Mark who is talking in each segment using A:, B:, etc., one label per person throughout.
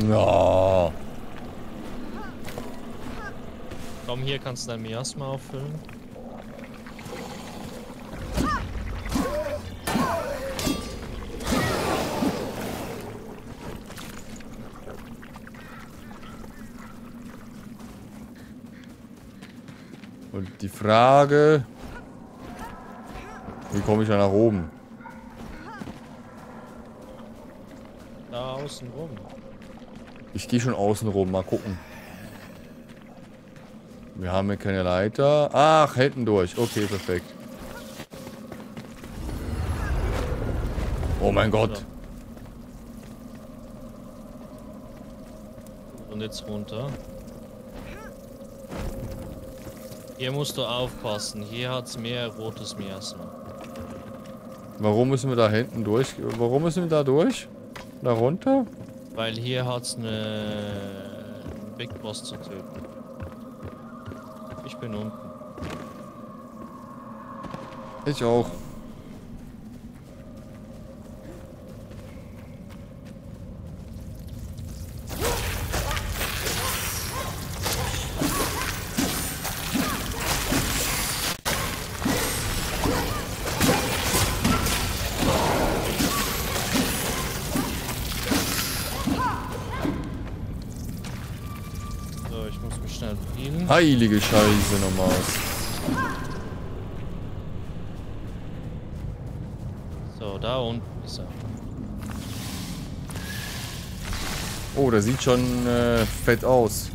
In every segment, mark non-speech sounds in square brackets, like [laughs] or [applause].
A: Ja.
B: Komm, hier kannst du dein Miasma auffüllen.
A: Und die Frage... Wie komme ich da nach oben?
B: Da außen rum.
A: Ich gehe schon außen rum, mal gucken. Wir haben hier keine Leiter. Ach, hinten durch. Okay, perfekt. Oh mein Gott.
B: Und jetzt runter. Hier musst du aufpassen. Hier hat's mehr rotes Miasma.
A: Warum müssen wir da hinten durch? Warum müssen wir da durch? Da runter?
B: Weil hier hat's eine Big Boss zu töten. Ich bin unten.
A: Ich auch. Heilige Scheiße nochmal.
B: So, da unten ist er.
A: Oh, der sieht schon äh, fett aus.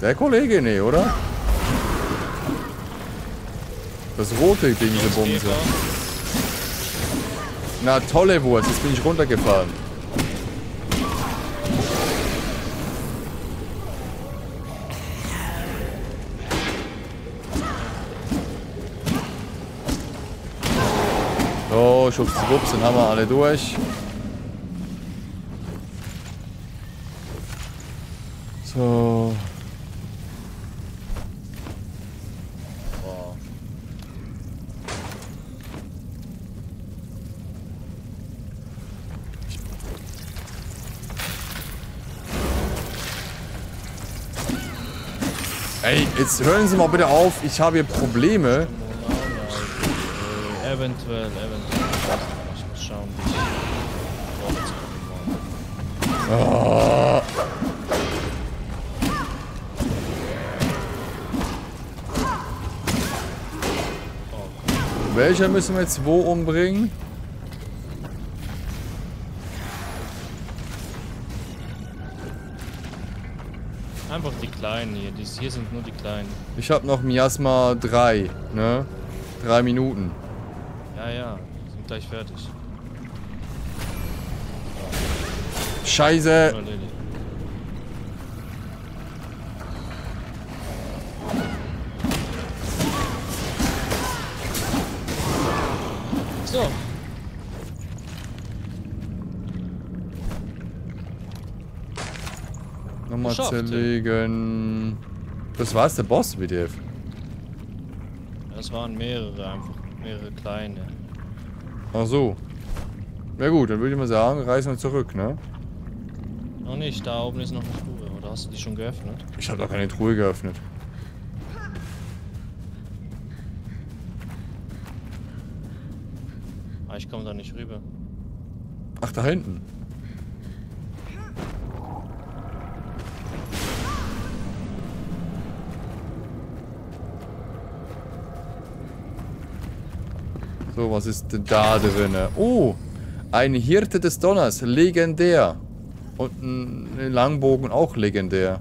A: Der Kollege, nee, oder? Das rote Ding, diese Bumse. Na, tolle Wurst. Jetzt bin ich runtergefahren. Schubs, wups, dann haben wir alle durch. So. Ey, jetzt hören Sie mal bitte auf. Ich habe hier Probleme.
B: Eventuell, eventuell. Ich muss schauen, wie ich vorwärts komme.
A: Ah. Welcher müssen wir jetzt wo umbringen?
B: Einfach die kleinen hier. Die, hier sind nur die kleinen.
A: Ich habe noch Miasma 3, ne? Drei Minuten.
B: Ja, ja. Gleich fertig.
A: Scheiße.
B: Erledigt. So,
A: Nochmal
B: Geschafft,
A: zerlegen. Das war's, der Boss, WDF.
B: das waren mehrere einfach. Mehrere kleine.
A: Ach so. Ja gut, dann würde ich mal sagen, reisen wir zurück, ne?
B: Noch nicht, da oben ist noch eine Truhe. Oder hast du die schon geöffnet?
A: Ich habe doch keine Truhe geöffnet.
B: Ah, ich komme da nicht rüber.
A: Ach, da hinten. So, was ist denn da drin? Oh, ein Hirte des Donners, legendär. Und ein Langbogen auch legendär.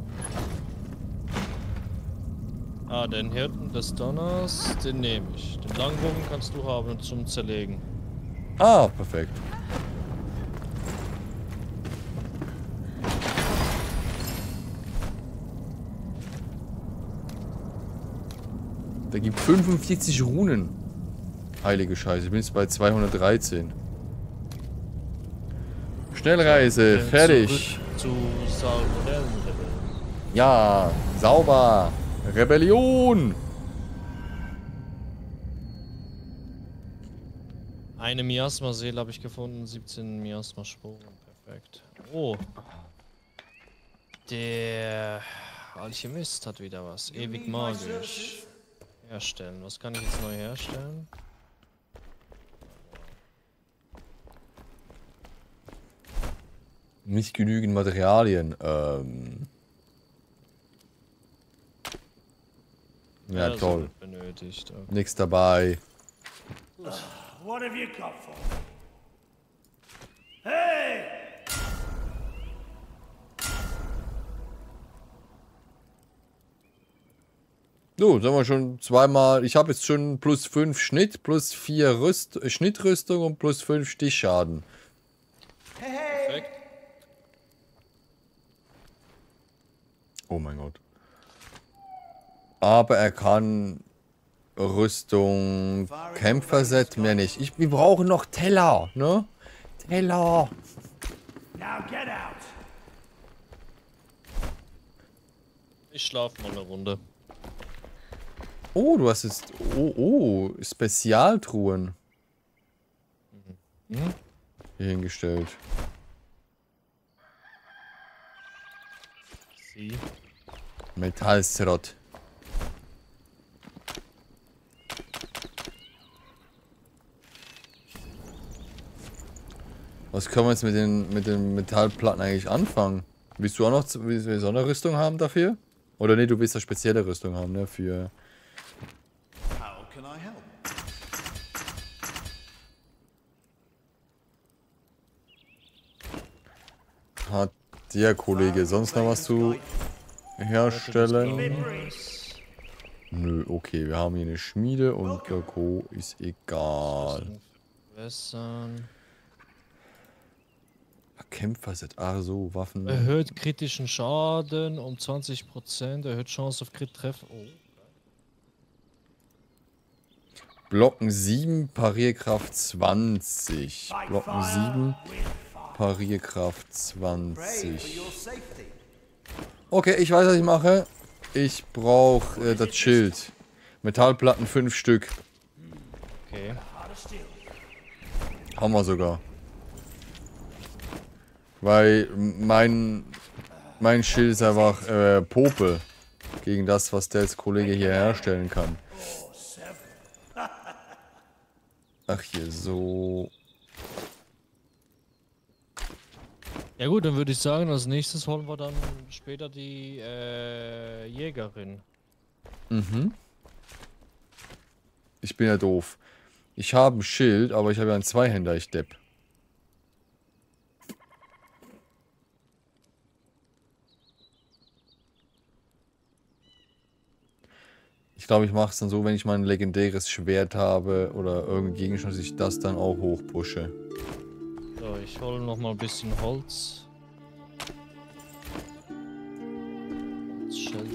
B: Ah, den Hirten des Donners, den nehme ich. Den Langbogen kannst du haben zum Zerlegen.
A: Ah, perfekt. Der gibt 45 Runen. Heilige Scheiße, ich bin jetzt bei 213. Schnellreise,
B: Äh,
A: fertig.
B: Zu.
A: Ja, sauber. Rebellion.
B: Eine Miasma-Seele habe ich gefunden, 17 Miasma-Sporen. Perfekt. Oh. Der Alchemist hat wieder was. Ewig magisch. Herstellen. Was kann ich jetzt neu herstellen?
A: Nicht genügend Materialien. Ähm. Ja,
B: das
A: toll.
B: Benötigt. Okay.
A: Nix dabei.
C: What have you got for? Hey!
A: So, sagen wir schon zweimal. Ich habe jetzt schon plus 5 Schnitt, plus 4 Rüst, äh, Schnittrüstung und plus 5 Stichschaden.
B: Perfekt.
A: Oh mein Gott. Aber er kann Rüstung, Kämpferset, mehr nicht. Ich, wir brauchen noch Teller, ne? Teller.
C: Now get out!
B: Ich schlafe mal eine Runde.
A: Oh, du hast jetzt. Oh, oh, Spezialtruhen.
B: Mhm.
A: Hier hingestellt.
B: Sie.
A: Metallsrott. Was können wir jetzt mit den, mit den Metallplatten eigentlich anfangen? Willst du auch noch eine Rüstung haben dafür? Oder nee, du willst eine spezielle Rüstung haben, ne? Für. Der Kollege sonst noch was zu herstellen? Nö, okay, wir haben hier eine Schmiede und Co. ist egal. Kämpferset, ach so, Waffen.
B: Erhöht kritischen Schaden um 20%, erhöht Chance auf Crit-Treff. Oh.
A: Blocken 7, Parierkraft 20. Blocken 7, Parierkraft 20.
C: safety.
A: Okay, ich weiß, was ich mache. Ich brauche äh, das Schild. Metallplatten 5 Stück.
B: Okay.
A: Haben wir sogar. Weil mein, mein Schild ist einfach äh, Popel. Gegen das, was der als Kollege hier herstellen kann. [laughs] Ach, hier so.
B: Ja gut, dann würde ich sagen, als nächstes holen wir dann später die äh, Jägerin.
A: Mhm. Ich bin ja doof. Ich habe ein Schild, aber ich habe ja einen Zweihänder, ich Depp. Ich glaube, ich mache es dann so, wenn ich mal ein legendäres Schwert habe oder irgendein Gegenstand, dass ich das dann auch hochpushe.
B: Ich hole noch mal ein bisschen Holz. Schild.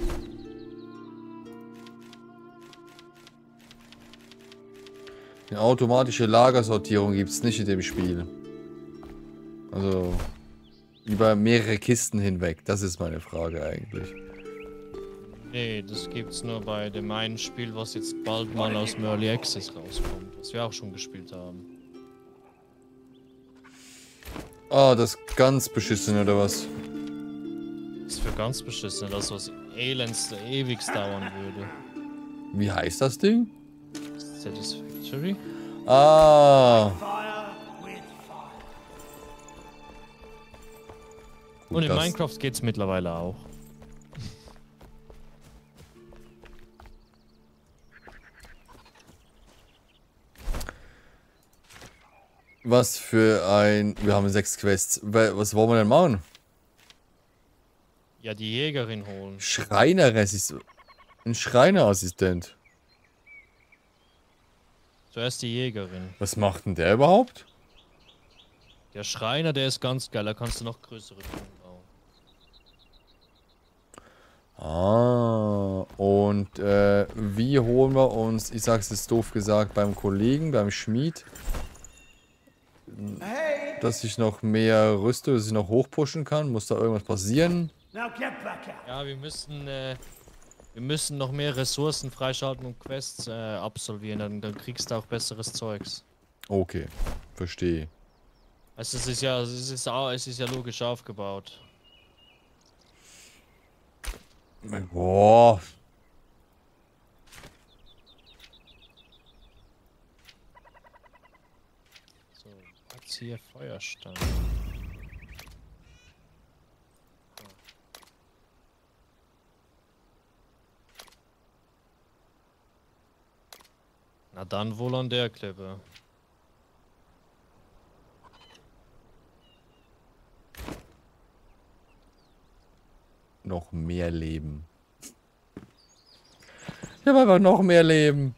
A: Eine automatische Lagersortierung gibt es nicht in dem Spiel. Also über mehrere Kisten hinweg. Das ist meine Frage eigentlich.
B: Nee, das gibt's nur bei dem einen Spiel, was jetzt bald mal aus dem Early Access rauskommt, was wir auch schon gespielt haben.
A: Ah, das ganz beschissen oder was?
B: Das ist für ganz beschissen, das was elends ewig dauern würde.
A: Wie heißt das Ding?
B: Satisfactory?
A: Ah,
B: Und in
A: das-
B: Minecraft geht's mittlerweile auch.
A: Was für ein... Wir haben sechs Quests. Wa- Was wollen wir denn machen?
B: Ja, die Jägerin holen.
A: Schreinerassistent. Ein Schreinerassistent.
B: Zuerst die Jägerin.
A: Was macht denn der überhaupt?
B: Der Schreiner, der ist ganz geil, da kannst du noch größere Türen bauen.
A: Ah, und äh, wie holen wir uns, ich sag's jetzt doof gesagt, beim Kollegen, beim Schmied,
C: Hey!
A: dass ich noch mehr rüste, dass ich noch hochpushen kann? Muss da irgendwas passieren?
B: Ja, wir müssen, äh, wir müssen noch mehr Ressourcen freischalten und Quests äh, absolvieren, dann, dann kriegst du auch besseres Zeugs.
A: Okay, verstehe.
B: Also es ist ja, es ist, es ist ja logisch aufgebaut.
A: Boah.
B: So, jetzt hier Feuerstein. Na dann wohl an der Klippe.
A: Noch mehr Leben. Ich habe einfach noch mehr Leben.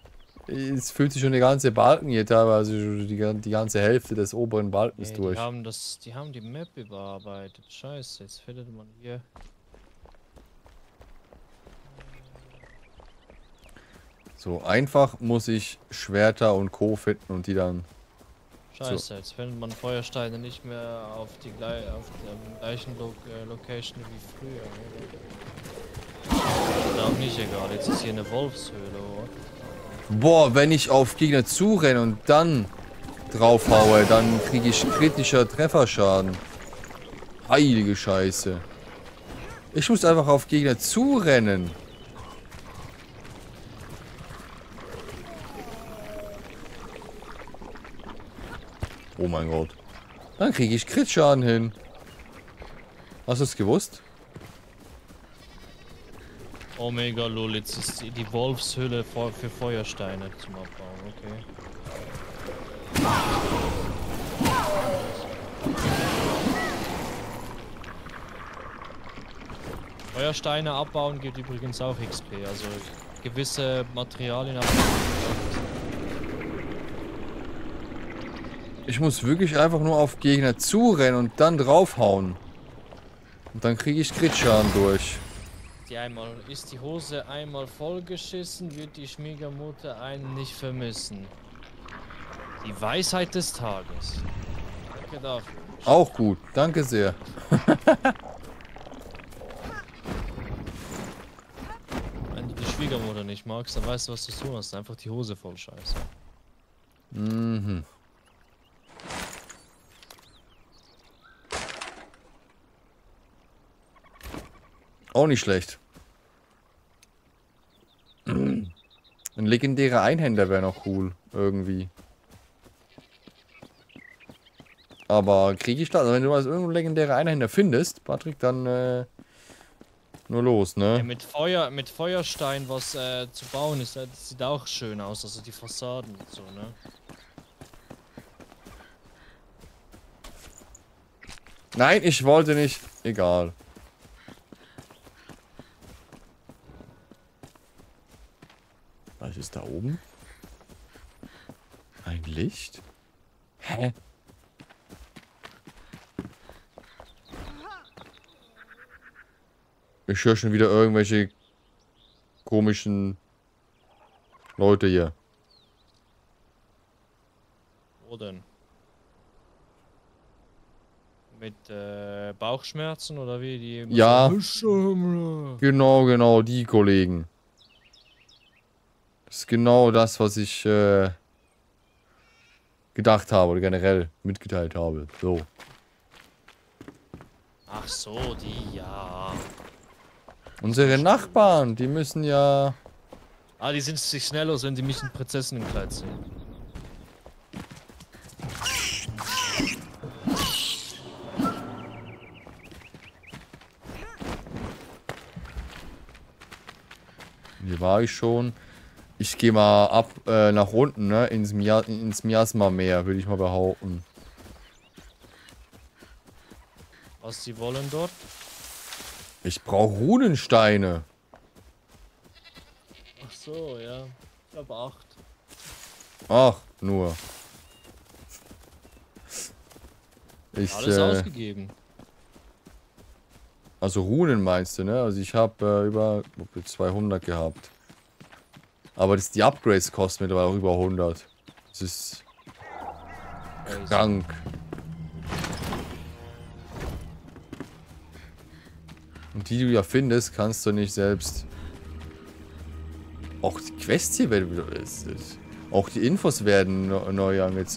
A: Es fühlt sich schon der ganze Balken hier teilweise, die, die ganze Hälfte des oberen Balkens
B: Ey,
A: durch.
B: die haben das, die haben die Map überarbeitet. Scheiße, jetzt findet man hier.
A: So, einfach muss ich Schwerter und Co. finden und die dann...
B: Scheiße, jetzt findet man Feuersteine nicht mehr auf die auf der gleichen Lo äh, Location wie früher. Oder? Ist auch nicht egal, jetzt ist hier eine Wolfshöhle?
A: Boah, wenn ich auf Gegner zurenne und dann draufhaue, dann kriege ich kritischer Trefferschaden. Heilige Scheiße. Ich muss einfach auf Gegner zurennen. Oh mein Gott. Dann kriege ich Kritschaden hin. Hast du es gewusst?
B: Omega lol, jetzt ist die, für, für Feuersteine zum Abbauen, okay. Feuersteine abbauen gibt übrigens auch XP, also gewisse Materialien abbauen.
A: Ich muss wirklich einfach nur auf Gegner zurennen und dann draufhauen. Und dann kriege ich Kritschaden durch.
B: Die einmal, ist die Hose einmal vollgeschissen, wird die Schwiegermutter einen nicht vermissen. Die Weisheit des Tages. Danke dafür.
A: Auch gut, danke sehr. [laughs]
B: Wenn du die Schwiegermutter nicht magst, dann weißt du, was du tun hast. Einfach die Hose voll scheiße.
A: Mhm. Auch nicht schlecht. Legendärer Einhänder wäre noch cool, irgendwie. Aber kriege ich das? Also wenn du als irgendein legendärer Einhänder findest, Patrick, dann äh, nur los,
B: Ja,
A: ne?
B: mit Feuer, mit Feuerstein was äh, zu bauen ist, äh, das sieht auch schön aus, also die Fassaden und so, ne?
A: Nein, ich wollte nicht. Egal. Was ist da oben? Ein Licht? Hä? Ich höre schon wieder irgendwelche komischen Leute hier.
B: Wo denn? Mit äh, Bauchschmerzen oder wie? Die
A: Ja.
B: "Huschamra."
A: Genau, genau, die Kollegen. Das ist genau das, was ich äh, gedacht habe oder generell mitgeteilt habe. So.
B: Ach so, die, ja.
A: Unsere Nachbarn, die müssen ja.
B: Ah, die sind sich schnell los, wenn die mich in Prinzessinnenkleid sehen.
A: Hier war ich schon. Ich gehe mal ab äh, nach unten, ne? Ins, Mia ins Miasma-Meer, würde ich mal behaupten.
B: Was die wollen dort?
A: Ich brauche Runensteine.
B: Ach so, ja. Ich glaube acht.
A: Ach, nur. Ich,
B: Alles
A: äh,
B: ausgegeben.
A: Also Runen meinst du, ne? Also ich habe äh, über 200 gehabt. Aber das, die Upgrades kosten mittlerweile auch über 100. Das ist
B: Crazy.
A: krank. Und die du ja findest, kannst du nicht selbst. Auch die Quests hier werden wieder. Auch die Infos werden ne- neu angezeigt.